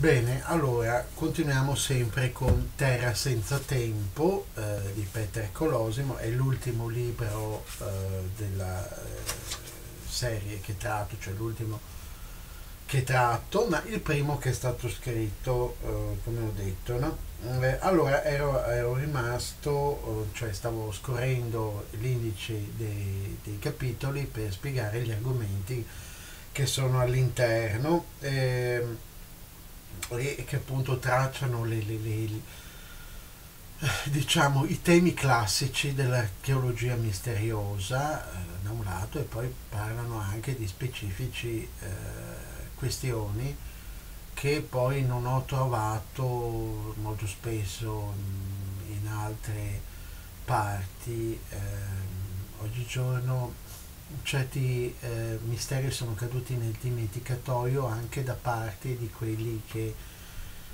Bene, allora continuiamo sempre con Terra senza tempo eh, di Peter Colosimo, è l'ultimo libro eh, della eh, serie che tratto, cioè l'ultimo che tratto, ma il primo che è stato scritto, eh, come ho detto. No? Eh, allora ero, ero rimasto, cioè stavo scorrendo l'indice dei, dei capitoli per spiegare gli argomenti che sono all'interno. E che appunto tracciano le, le, le, diciamo, i temi classici dell'archeologia misteriosa eh, da un lato e poi parlano anche di specifici eh, questioni che poi non ho trovato molto spesso in altre parti. Eh, oggigiorno certi eh, misteri sono caduti nel dimenticatoio anche da parte di quelli che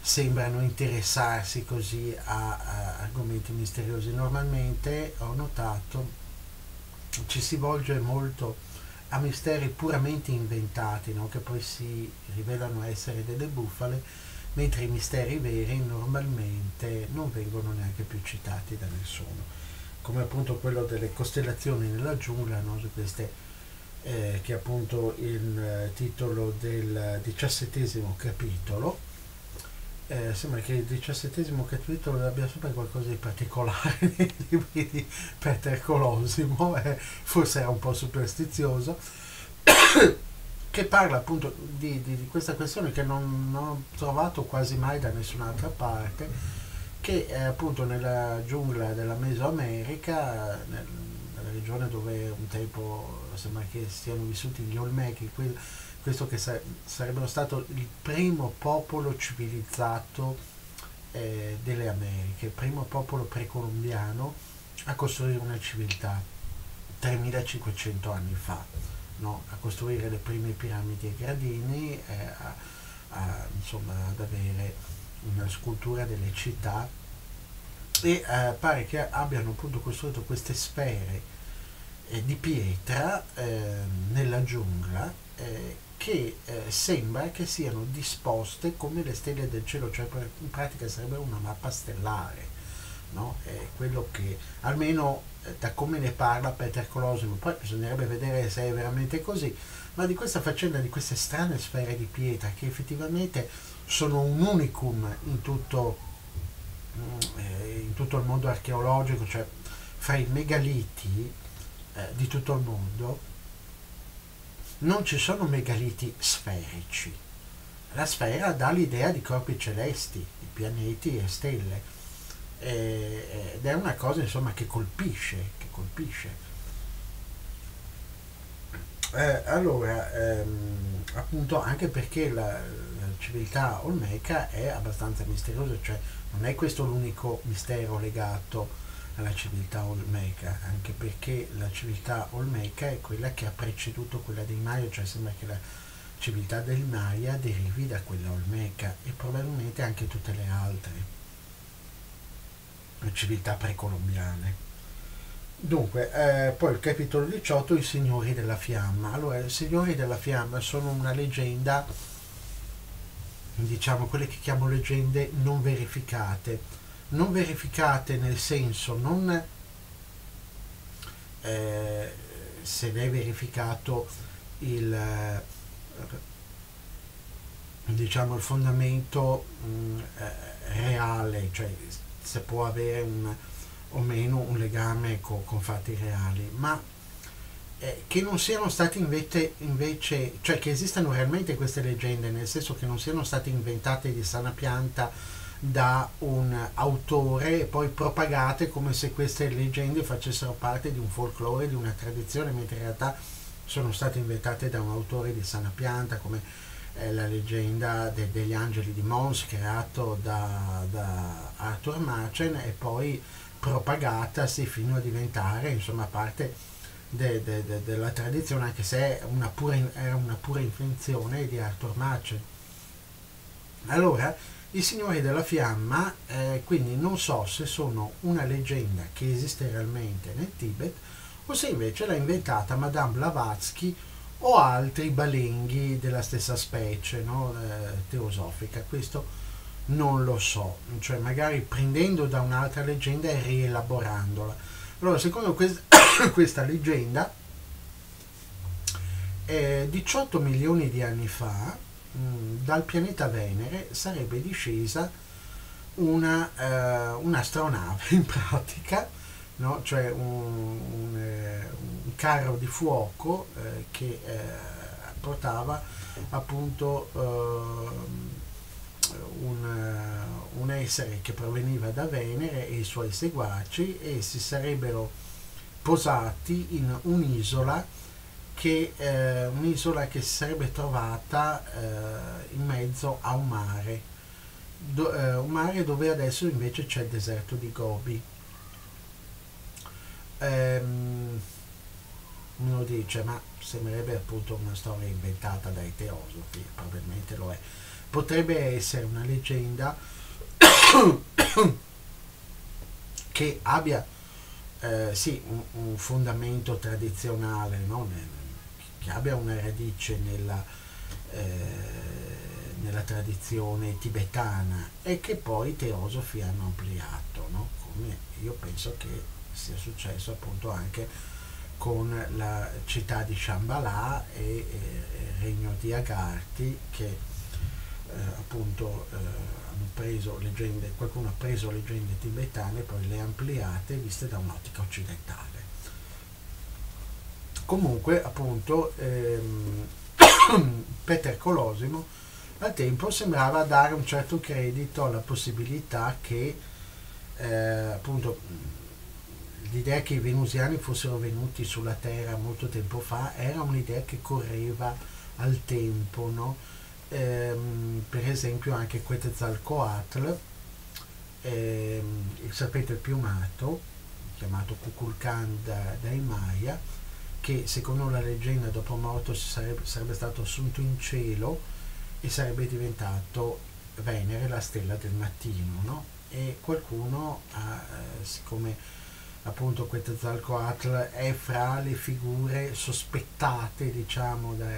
sembrano interessarsi così a, a argomenti misteriosi. Normalmente ho notato ci si volge molto a misteri puramente inventati, no? che poi si rivelano essere delle bufale, mentre i misteri veri normalmente non vengono neanche più citati da nessuno come appunto quello delle costellazioni nella giungla, no? queste, eh, che è appunto il eh, titolo del diciassettesimo capitolo. Eh, sembra che il diciassettesimo capitolo abbia sempre qualcosa di particolare nei libri di Peter Colosimo, eh, forse era un po' superstizioso, che parla appunto di, di, di questa questione che non, non ho trovato quasi mai da nessun'altra parte che è appunto nella giungla della Mesoamerica, nel, nella regione dove un tempo sembra che siano vissuti gli Olmechi, questo che sa, sarebbero stato il primo popolo civilizzato eh, delle Americhe, il primo popolo precolombiano a costruire una civiltà 3500 anni fa, no? a costruire le prime piramidi e gradini, eh, a, a, insomma, ad avere una scultura delle città e eh, pare che abbiano appunto costruito queste sfere eh, di pietra eh, nella giungla eh, che eh, sembra che siano disposte come le stelle del cielo, cioè in pratica sarebbe una mappa stellare, no? È quello che almeno da come ne parla Peter Colosimo, poi bisognerebbe vedere se è veramente così, ma di questa faccenda di queste strane sfere di pietra che effettivamente sono un unicum in tutto, eh, in tutto il mondo archeologico, cioè fra i megaliti eh, di tutto il mondo non ci sono megaliti sferici. La sfera dà l'idea di corpi celesti, di pianeti e stelle, ed è una cosa insomma che colpisce, che colpisce. Eh, allora, ehm, appunto anche perché la, civiltà olmeca è abbastanza misteriosa, cioè non è questo l'unico mistero legato alla civiltà olmeca, anche perché la civiltà olmeca è quella che ha preceduto quella dei Maya, cioè sembra che la civiltà del Maya derivi da quella olmeca e probabilmente anche tutte le altre civiltà precolombiane. Dunque, eh, poi il capitolo 18, i signori della fiamma. Allora, i signori della fiamma sono una leggenda diciamo quelle che chiamo leggende non verificate. Non verificate nel senso non eh, se ne è verificato il eh, diciamo il fondamento mh, mm, eh, reale cioè se può avere un, o meno un legame con, con fatti reali. Ma eh, che non siano state invece, invece, cioè che esistano realmente queste leggende, nel senso che non siano state inventate di sana pianta da un autore e poi propagate come se queste leggende facessero parte di un folklore, di una tradizione, mentre in realtà sono state inventate da un autore di sana pianta come eh, la leggenda de, degli angeli di Mons creato da, da Arthur Machen e poi propagatasi fino a diventare insomma parte de, de, de, della tradizione, anche se una pura, era una pura invenzione di Arthur Machen. Allora, i Signori della Fiamma, eh, quindi non so se sono una leggenda che esiste realmente nel Tibet o se invece l'ha inventata Madame Blavatsky o altri balenghi della stessa specie no? eh, teosofica. Questo non lo so, cioè magari prendendo da un'altra leggenda e rielaborandola. Allora, secondo questa, questa leggenda, eh, 18 milioni di anni fa, mh, mm, dal pianeta Venere sarebbe discesa una, eh, un'astronave in pratica, no? cioè un, un, eh, un, carro di fuoco eh, che eh, portava appunto ehm, un, un, essere che proveniva da Venere e i suoi seguaci e si sarebbero posati in un'isola che, eh, un'isola che si sarebbe trovata eh, in mezzo a un mare, do, eh, un mare dove adesso invece c'è il deserto di Gobi. Ehm, uno dice, ma sembrerebbe appunto una storia inventata dai teosofi, probabilmente lo è potrebbe essere una leggenda che abbia eh, sì, un, un, fondamento tradizionale, no? che abbia una radice nella, eh, nella, tradizione tibetana e che poi i teosofi hanno ampliato, no? come io penso che sia successo appunto anche con la città di Shambhala e, il regno di Agarthi che appunto eh, hanno preso leggende, qualcuno ha preso leggende tibetane e poi le ha ampliate viste da un'ottica occidentale. Comunque appunto ehm, Peter Colosimo al tempo sembrava dare un certo credito alla possibilità che eh, appunto l'idea che i venusiani fossero venuti sulla Terra molto tempo fa era un'idea che correva al tempo, no? Ehm, per esempio anche Quetzalcoatl, ehm, il serpente piumato, chiamato Kukulkan da, dai Maya, che secondo la leggenda dopo morto sarebbe, sarebbe stato assunto in cielo e sarebbe diventato Venere, la stella del mattino, no? E qualcuno, ha, eh, siccome appunto Quetzalcoatl è fra le figure sospettate, diciamo, da,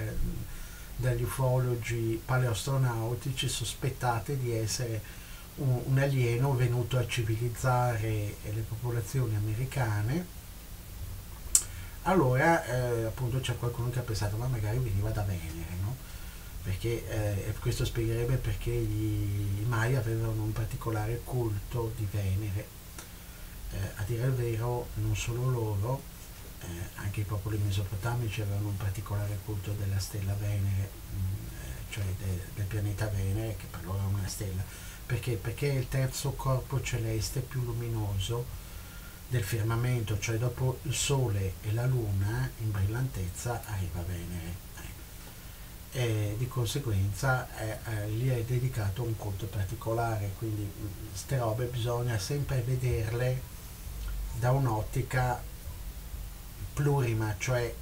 dagli ufologi paleoastronautici sospettate di essere un, un alieno venuto a civilizzare le popolazioni americane allora eh, appunto c'è qualcuno che ha pensato ma magari veniva da Venere no? perché eh, questo spiegherebbe perché gli, i Maya avevano un particolare culto di Venere eh, a dire il vero non solo loro eh, anche i popoli mesopotamici avevano un particolare culto della stella Venere, mh, mm, eh, cioè de, del pianeta Venere, che per loro è una stella. Perché? Perché è il terzo corpo celeste più luminoso del firmamento, cioè dopo il Sole e la Luna in brillantezza arriva Venere. Eh. E di conseguenza eh, eh, gli è dedicato un culto particolare, quindi queste mm, robe bisogna sempre vederle da un'ottica plurima, cioè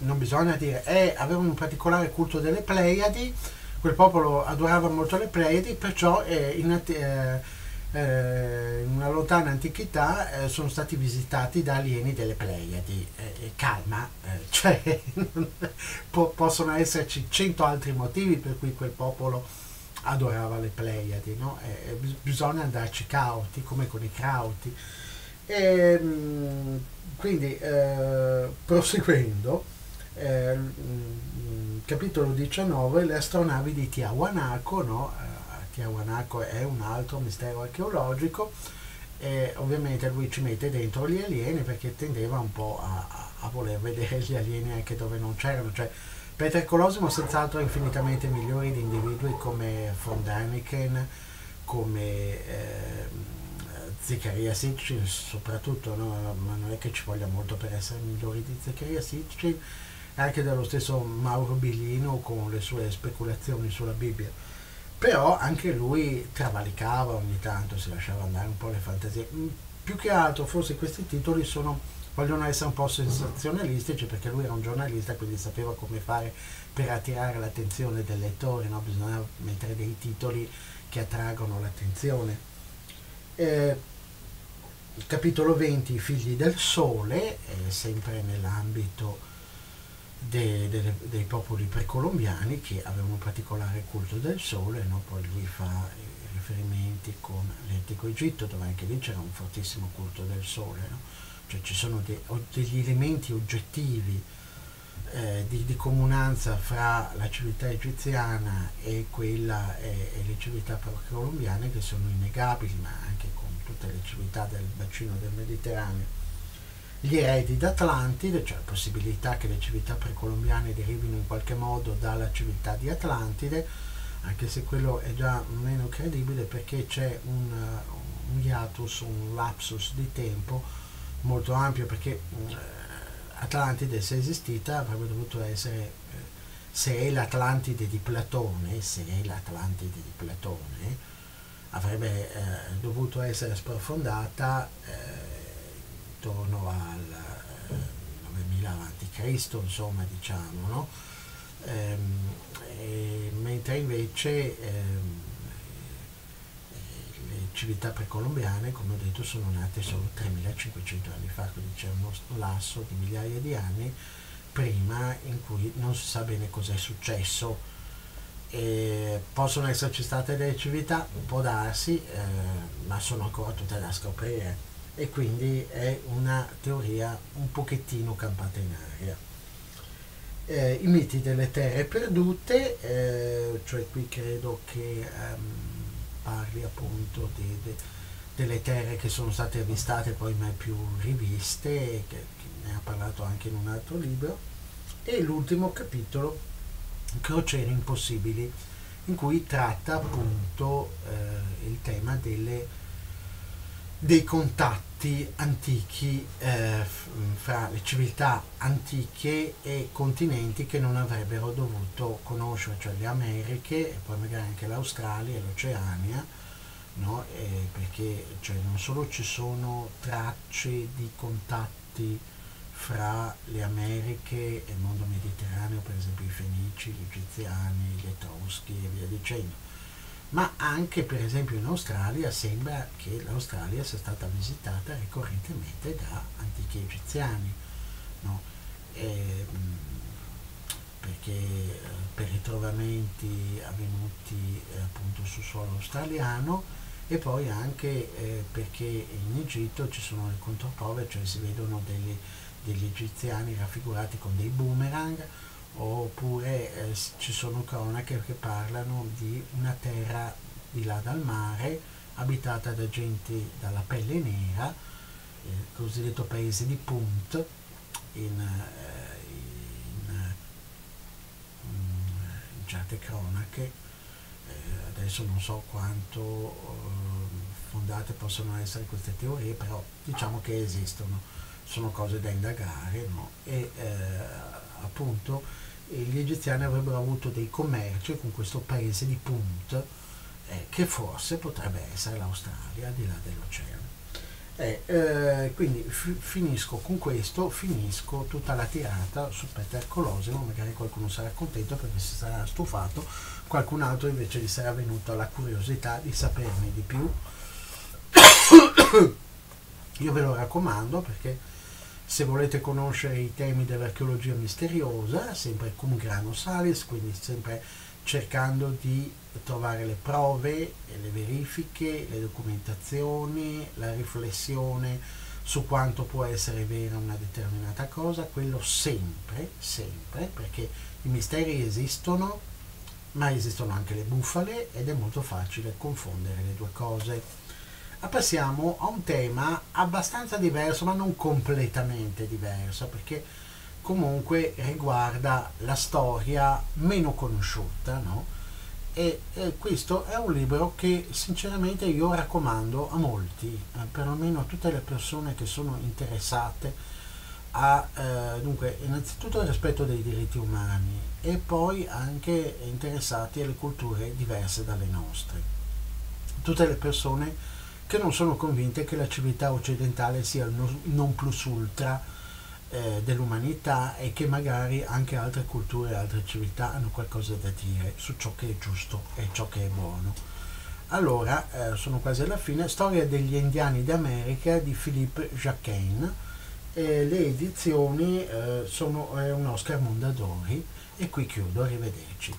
non bisogna dire eh, aveva un particolare culto delle Pleiadi, quel popolo adorava molto le Pleiadi, perciò eh, in, eh, eh, in, una lontana antichità eh, sono stati visitati da alieni delle Pleiadi. Eh, calma, cioè, po- possono esserci cento altri motivi per cui quel popolo adorava le Pleiadi, no? bisogna andarci cauti, come con i crauti. E, ehm, quindi, eh, proseguendo, eh, capitolo 19, le astronavi di Tiahuanaco, no? eh, Tiahuanaco è un altro mistero archeologico, e ovviamente lui ci mette dentro gli alieni perché tendeva un po' a, a voler vedere gli alieni anche dove non c'erano, cioè Peter Colosimo senz'altro infinitamente migliori di individui come von Däniken, come eh, Zaccaria Sitchin soprattutto, no? ma non è che ci voglia molto per essere migliori di Zaccaria Sitchin, anche dello stesso Mauro Billino con le sue speculazioni sulla Bibbia. Però anche lui travalicava ogni tanto, si lasciava andare un po' le fantasie. Mm, più che altro forse questi titoli sono, vogliono essere un po' sensazionalistici perché lui era un giornalista, quindi sapeva come fare per attirare l'attenzione del lettore, no? bisognava mettere dei titoli che attraggono l'attenzione. Eh, capitolo 20 I figli del sole, eh, sempre nell'ambito dei, dei, dei popoli precolombiani che avevano un particolare culto del sole, no? poi lui fa riferimenti con l'antico Egitto dove anche lì c'era un fortissimo culto del sole, no? cioè ci sono de, degli elementi oggettivi eh, di, di, comunanza fra la civiltà egiziana e, quella, e, e le civiltà precolombiane che sono innegabili, ma anche con tutte le civiltà del bacino del Mediterraneo. Gli eredi d'Atlantide, cioè la possibilità che le civiltà precolombiane derivino in qualche modo dalla civiltà di Atlantide, anche se quello è già meno credibile perché c'è un, un hiatus, un lapsus di tempo molto ampio perché uh, Atlantide se esistita avrebbe dovuto essere eh, se è l'Atlantide di Platone se è l'Atlantide di Platone avrebbe eh, dovuto essere sprofondata eh, intorno al eh, 9000 a.C. insomma diciamo no? Ehm, mentre invece ehm, civiltà precolombiane, come ho detto, sono nate solo 3500 anni fa, quindi c'è uno lasso di migliaia di anni prima in cui non si sa bene cos'è successo. E possono esserci state delle civiltà, può darsi, eh, ma sono ancora tutte da scoprire e quindi è una teoria un pochettino campata in aria eh, i miti delle terre perdute, eh, cioè qui credo che ehm, parli appunto di, di, delle terre che sono state avvistate poi mai più riviste, che, che ne ha parlato anche in un altro libro, e l'ultimo capitolo, Crociere impossibili, in cui tratta appunto eh, il tema delle, dei contatti antichi eh, fra le civiltà antiche e continenti che non avrebbero dovuto conoscere, cioè le Americhe e poi magari anche l'Australia e l'Oceania, no? eh, perché cioè, non solo ci sono tracce di contatti fra le Americhe e il mondo mediterraneo, per esempio i Fenici, gli Egiziani, gli Etruschi e via dicendo, ma anche per esempio in Australia sembra che l'Australia sia stata visitata ricorrentemente da antichi egiziani, no? e, perché eh, per ritrovamenti avvenuti eh, appunto sul suolo australiano e poi anche eh, perché in Egitto ci sono le controprove, cioè si vedono degli, degli egiziani raffigurati con dei boomerang oppure eh, ci sono cronache che parlano di una terra di là dal mare abitata da gente dalla pelle nera, il cosiddetto paese di Punt, in, eh, in, in certe cronache. Eh, adesso non so quanto eh, fondate possono essere queste teorie, però diciamo che esistono, sono cose da indagare no? e eh, appunto gli egiziani avrebbero avuto dei commerci con questo paese di Punt, eh, che forse potrebbe essere l'Australia, al di là dell'oceano. Eh, eh, quindi finisco con questo, finisco tutta la tirata su Peter Colosimo, magari qualcuno sarà contento perché si sarà stufato, qualcun altro invece gli sarà venuto la curiosità di saperne di più. Io ve lo raccomando perché se volete conoscere i temi dell'archeologia misteriosa, sempre cum grano salis, quindi sempre cercando di trovare le prove, le verifiche, le documentazioni, la riflessione su quanto può essere vera una determinata cosa, quello sempre, sempre, perché i misteri esistono, ma esistono anche le bufale ed è molto facile confondere le due cose passiamo a un tema abbastanza diverso, ma non completamente diverso, perché comunque riguarda la storia meno conosciuta, no? E, e, questo è un libro che sinceramente io raccomando a molti, eh, perlomeno a tutte le persone che sono interessate a, eh, dunque, innanzitutto al rispetto dei diritti umani e poi anche interessati alle culture diverse dalle nostre. Tutte le persone che non sono convinte che la civiltà occidentale sia il non plus ultra eh, dell'umanità e che magari anche altre culture altre civiltà hanno qualcosa da dire su ciò che è giusto e ciò che è buono. Allora, eh, sono quasi alla fine, Storia degli indiani d'America di Philippe Jacquin, e le edizioni eh, sono un Oscar Mondadori e qui chiudo, arrivederci.